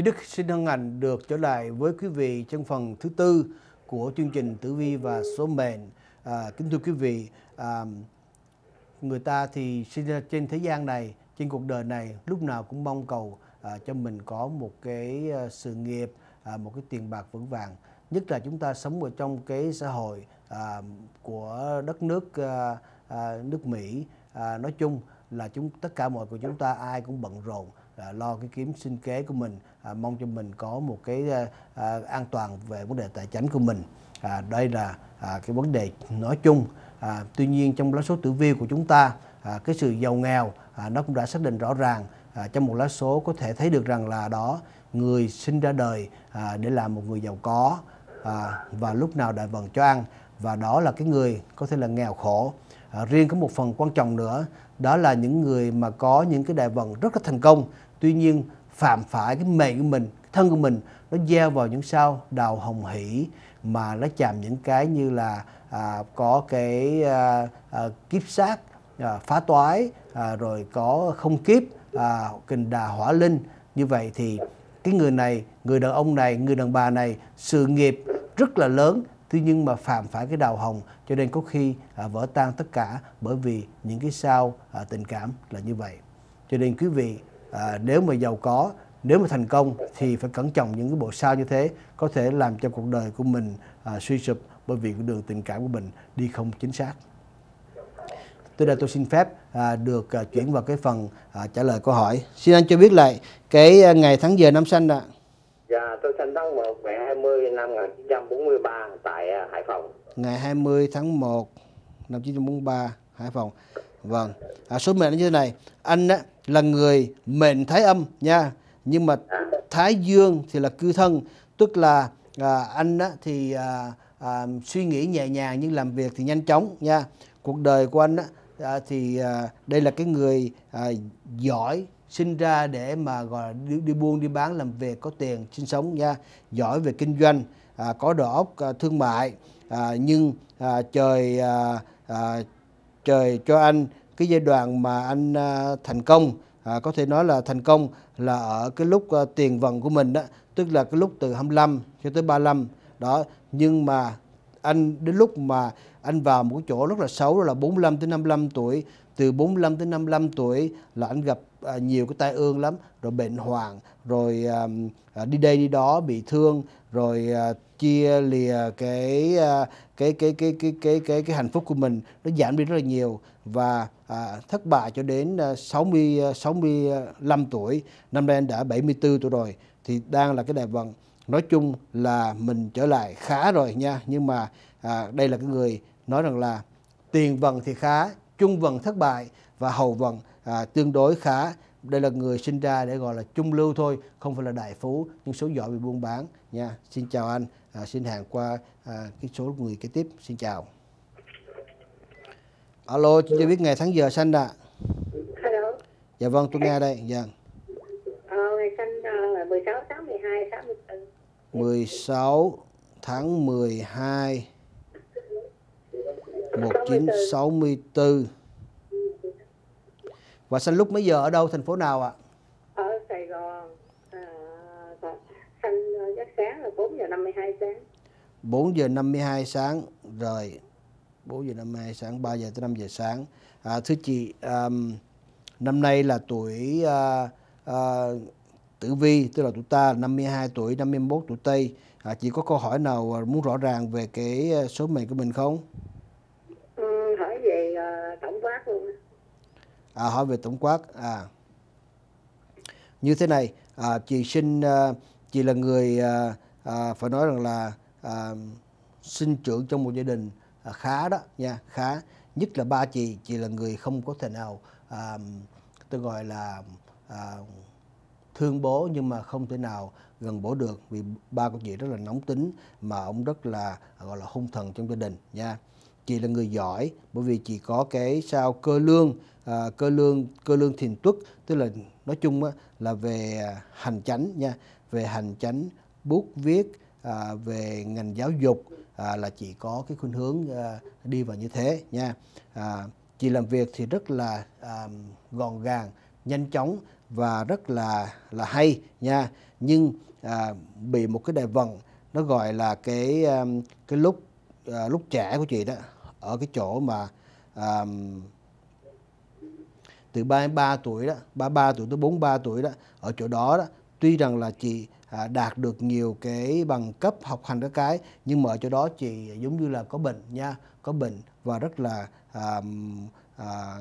Chị Đức xin hân hạnh được trở lại với quý vị trong phần thứ tư của chương trình Tử Vi và Số Mệnh. À, kính thưa quý vị, à, người ta thì sinh ra trên thế gian này, trên cuộc đời này lúc nào cũng mong cầu à, cho mình có một cái à, sự nghiệp, à, một cái tiền bạc vững vàng. Nhất là chúng ta sống ở trong cái xã hội à, của đất nước à, à, nước Mỹ à, nói chung là chúng tất cả mọi của chúng ta ai cũng bận rộn à, lo cái kiếm sinh kế của mình à, mong cho mình có một cái à, à, an toàn về vấn đề tài chính của mình. À, đây là à, cái vấn đề nói chung. À, tuy nhiên trong lá số tử vi của chúng ta à, cái sự giàu nghèo à, nó cũng đã xác định rõ ràng. À, trong một lá số có thể thấy được rằng là đó người sinh ra đời à, để làm một người giàu có à, và lúc nào đại vận cho ăn và đó là cái người có thể là nghèo khổ. À, riêng có một phần quan trọng nữa đó là những người mà có những cái đại vận rất là thành công tuy nhiên phạm phải cái mệnh của mình cái thân của mình nó gieo vào những sao đào hồng hỷ mà nó chạm những cái như là à, có cái à, à, kiếp sát à, phá toái à, rồi có không kiếp à, kình đà hỏa linh. Như vậy thì cái người này người đàn ông này người đàn bà này sự nghiệp rất là lớn. Tuy nhiên mà phạm phải cái đào hồng cho nên có khi à, vỡ tan tất cả bởi vì những cái sao à, tình cảm là như vậy. Cho nên quý vị à, nếu mà giàu có nếu mà thành công thì phải cẩn trọng những cái bộ sao như thế có thể làm cho cuộc đời của mình à, suy sụp bởi vì cái đường tình cảm của mình đi không chính xác. Tôi đây tôi xin phép à, được à, chuyển vào cái phần à, trả lời câu hỏi. Xin anh cho biết lại cái à, ngày tháng giờ năm sinh ạ. Dạ, tôi sinh tháng 1 ngày 20 năm 1943 tại à, Hải Phòng. ngày 20 tháng 1 năm 1943 Hải Phòng vâng. À, số mệnh như thế này. Anh á, là người mệnh thái âm nha. Nhưng mà thái dương thì là cư thân. Tức là à, anh á, thì à, à, suy nghĩ nhẹ nhàng nhưng làm việc thì nhanh chóng nha. Cuộc đời của anh á, à, thì à, đây là cái người à, giỏi sinh ra để mà gọi là đi, đi buôn đi bán làm việc có tiền sinh sống nha. Giỏi về kinh doanh à, có đầu óc à, thương mại à, nhưng à, trời à, à, trời cho anh cái giai đoạn mà anh à, thành công. À, có thể nói là thành công là ở cái lúc à, tiền vận của mình đó tức là cái lúc từ 25 cho tới 35 đó nhưng mà anh đến lúc mà anh vào một cái chỗ rất là xấu đó là 45 tới 55 tuổi từ 45 tới 55 tuổi là anh gặp à, nhiều cái tai ương lắm rồi bệnh hoạn rồi à, đi đây đi đó bị thương rồi à, chia lìa cái, à, cái, cái, cái cái cái cái cái hạnh phúc của mình nó giảm đi rất là nhiều. Và à, thất bại cho đến à, 60 65 à, tuổi năm nay anh đã 74 tuổi rồi thì đang là cái đại vận. Nói chung là mình trở lại khá rồi nha nhưng mà à, đây là cái người nói rằng là tiền vận thì khá trung vận thất bại và hậu vận à, tương đối khá. Đây là người sinh ra để gọi là trung lưu thôi không phải là đại phú nhưng số giỏi về buôn bán. Nha xin chào anh. À, xin hàng qua à, cái số người kế tiếp. Xin chào. Alo cho biết ngày tháng giờ sanh ạ. Hello. dạ vâng tôi nghe đây. Dạ. Ờ, ngày sinh ờ, là 16 tháng 12 64. 16 tháng 12 1964 và sanh lúc mấy giờ ở đâu? Thành phố nào ạ? Ở Sài Gòn. À, và sinh ờ, giấc sáng là 4 giờ 52 sáng. 4 giờ 52 sáng. Rồi 4 giờ 52 sáng 3 giờ tới 5 giờ sáng. À, thưa chị um, năm nay là tuổi à, à, tử vi tức là tuổi ta 52 tuổi 51 tuổi tây. À, chị có câu hỏi nào muốn rõ ràng về cái à, số mệnh của mình không Ừ, hỏi về ờ, tổng quát luôn. á à, hỏi về tổng quát. À như thế này à, chị sinh à, chị là người à, à, phải nói rằng là à, sinh trưởng trong một gia đình à, khá đó nha khá. Nhất là ba chị chị là người không có thể nào à, tôi gọi là à, thương bố nhưng mà không thể nào gần bố được vì ba của chị rất là nóng tính mà ông rất là gọi là hung thần trong gia đình nha chị là người giỏi bởi vì chị có cái sao cơ lương à, cơ lương cơ lương thiền tuất tức là nói chung á, là về hành chánh nha về hành chánh bút viết à, về ngành giáo dục à, là chị có cái khuynh hướng à, đi vào như thế nha. À, chị làm việc thì rất là à, gọn gàng nhanh chóng và rất là là hay nha. Nhưng à, bị một cái đại vận nó gọi là cái à, cái lúc à, lúc trẻ của chị đó ở cái chỗ mà um, từ 33 tuổi đó 33 tuổi tới 43 tuổi đó ở chỗ đó đó tuy rằng là chị à, đạt được nhiều cái bằng cấp học hành các cái nhưng mà ở chỗ đó chị giống như là có bệnh nha có bệnh và rất là à, à,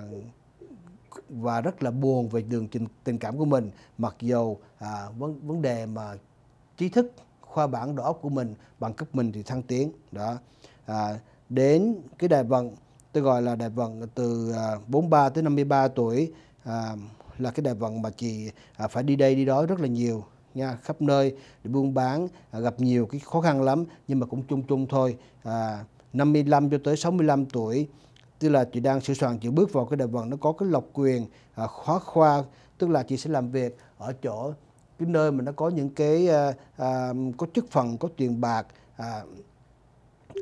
và rất là buồn về đường tình, tình cảm của mình. Mặc dù à, vấn vấn đề mà trí thức khoa bản đầu óc của mình bằng cấp mình thì thăng tiến đó. À, đến cái đại vận tôi gọi là đại vận từ à, 43 tới 53 tuổi à, là cái đại vận mà chị à, phải đi đây đi đó rất là nhiều nha khắp nơi để buôn bán à, gặp nhiều cái khó khăn lắm nhưng mà cũng chung chung thôi. À, 55 cho tới 65 tuổi tức là chị đang sửa soạn chị bước vào cái đại vận nó có cái lộc quyền à, khóa khoa tức là chị sẽ làm việc ở chỗ cái nơi mà nó có những cái à, à, có chức phần có tiền bạc à,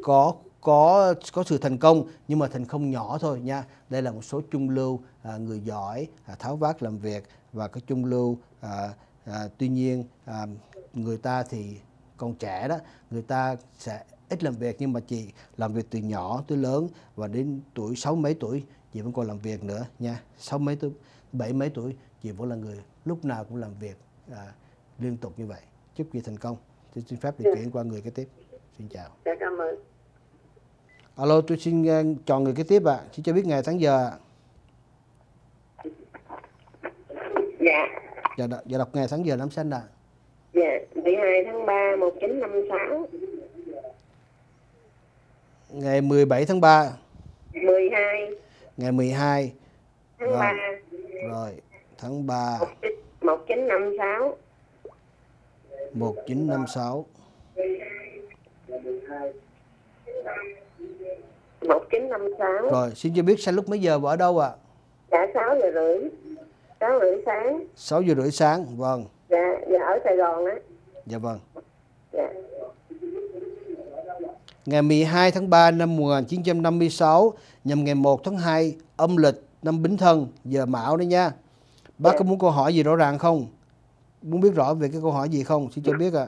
có có có sự thành công nhưng mà thành công nhỏ thôi nha. Đây là một số trung lưu à, người giỏi à, tháo vát làm việc và cái trung lưu à, à, tuy nhiên à, người ta thì còn trẻ đó người ta sẽ ít làm việc nhưng mà chị làm việc từ nhỏ tới lớn và đến tuổi sáu mấy tuổi chị vẫn còn làm việc nữa nha. Sáu mấy tuổi bảy mấy tuổi chị vẫn là người lúc nào cũng làm việc à, liên tục như vậy. Chúc chị thành công. Xin phép được chuyển qua người kế tiếp. Xin chào. Dạ cảm ơn alo tôi xin uh, chọn người kế tiếp ạ. Xin cho biết ngày tháng giờ ạ. dạ. Dạ, đọc- dạ đọc ngày tháng giờ năm sinh ạ. Dạ 12 tháng 3 1956 ngày 17 tháng 3 12 ngày 12 tháng Vâng. 3 rồi tháng 3 1956 1956 1956 rồi xin cho biết sinh lúc mấy giờ và ở đâu ạ? Dạ 6 giờ rưỡi. 6 rưỡi sáng. 6 giờ rưỡi sáng vâng. Dạ dạ ở Sài Gòn á. Dạ vâng. Dạ. Ngày 12 tháng 3 năm 1956 nhằm ngày 1 tháng 2 âm lịch năm Bính Thân giờ Mão đấy nha. Bác có muốn câu hỏi gì rõ ràng không? Muốn biết rõ về cái câu hỏi gì không? Xin cho biết ạ.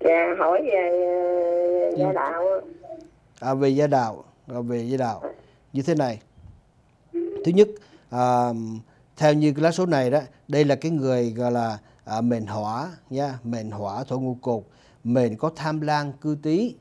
dạ hỏi về ờ, gia đạo á. À, về gia đạo, à, về gia đạo như thế này. Thứ nhất, à, theo như cái lá số này đó, đây là cái người gọi là à, mệnh hỏa nha, mệnh hỏa thổ ngũ cục, mệnh có tham lang cư tí,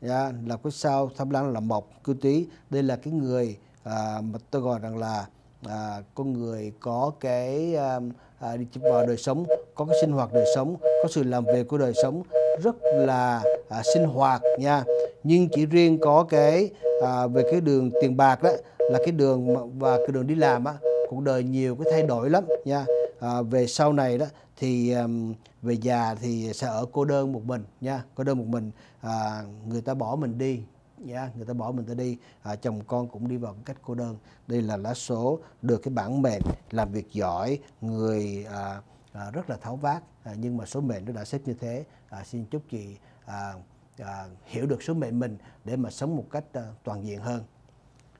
nha, là cái sao tham lang là mộc cư tí. Đây là cái người à, mà tôi gọi rằng là à, con người có cái à, à, đi vào đời sống, có cái sinh hoạt đời sống, có sự làm việc của đời sống rất là à, sinh hoạt nha. Nhưng chỉ riêng có cái à, về cái đường tiền bạc đó là cái đường mà- và cái đường đi làm á cuộc đời nhiều cái thay đổi lắm nha. À, về sau này đó thì um, về già thì sẽ ở cô đơn một mình nha. Cô đơn một mình à, người ta bỏ mình đi nha người ta bỏ mình ta đi. À, chồng con cũng đi vào cách cô đơn. Đây là lá số được cái bản mệnh làm việc giỏi người à, à, rất là tháo vát. À, nhưng mà số mệnh nó đã xếp như thế. À, xin chúc chị à, à, hiểu được số mệnh mình để mà sống một cách à, toàn diện hơn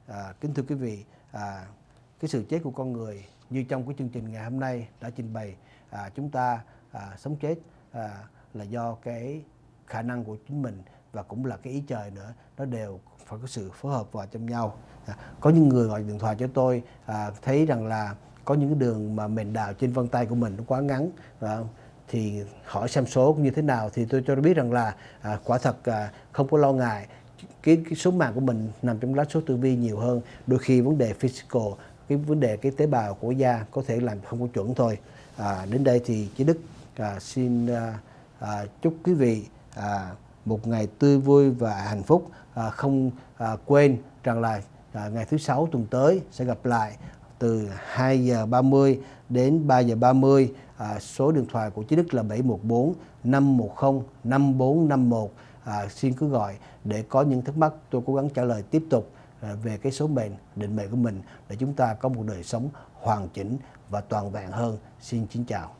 à, kính thưa quý vị à, cái sự chết của con người như trong cái chương trình ngày hôm nay đã trình bày à, chúng ta à, sống chết à, là do cái khả năng của chính mình và cũng là cái ý trời nữa nó đều phải có sự phối hợp vào trong nhau à, có những người gọi điện thoại cho tôi à, thấy rằng là có những cái đường mà mền đào trên vân tay của mình nó quá ngắn phải không? Thì hỏi xem số như thế nào thì tôi cho biết rằng là à, quả thật à, không có lo ngại. Cái, cái số mạng của mình nằm trong lá số tử vi nhiều hơn. Đôi khi vấn đề physical cái vấn đề cái tế bào của da có thể làm không có chuẩn thôi. À, đến đây thì chị đức à, xin à, à, chúc quý vị à, một ngày tươi vui và hạnh phúc. À, không à, quên rằng là à, ngày thứ sáu tuần tới sẽ gặp lại từ 2 giờ 30 đến 3 giờ 30 à, số điện thoại của Chí Đức là 714 510 5451 à, xin cứ gọi để có những thắc mắc tôi cố gắng trả lời tiếp tục à, về cái số mệnh định mệnh của mình để chúng ta có một đời sống hoàn chỉnh và toàn vẹn hơn. Xin kính chào.